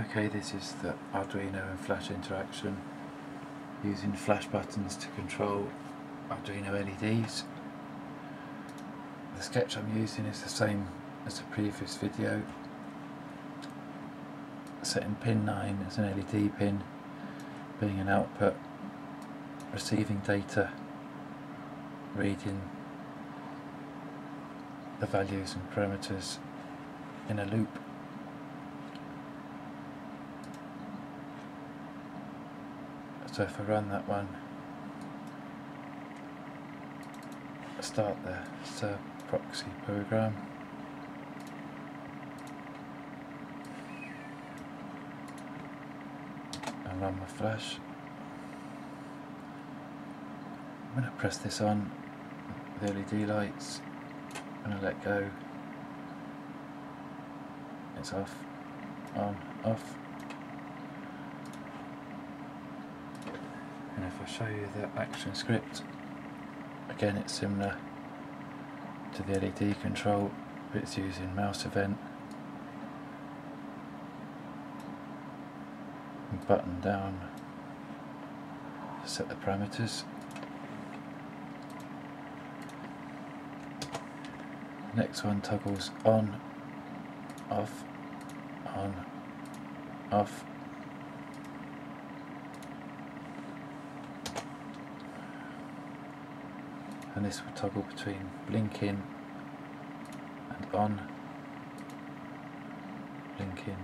Okay, this is the Arduino and Flash interaction using flash buttons to control Arduino LEDs. The sketch I'm using is the same as the previous video. Setting pin 9 as an LED pin, being an output, receiving data, reading the values and parameters in a loop So if I run that one, start the sub proxy program. And run my flash. I'm going to press this on, the LED lights, I'm going to let go, it's off, on, off. and if I show you the action script. Again it's similar to the LED control but it's using mouse event. And button down to set the parameters. Next one toggles on off on off and this will toggle between blinking and on, blinking.